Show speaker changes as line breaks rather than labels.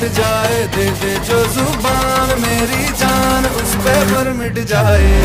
मिट जाए दे दे जो ज़ुबान मेरी जान उस पे पर मिट जाए।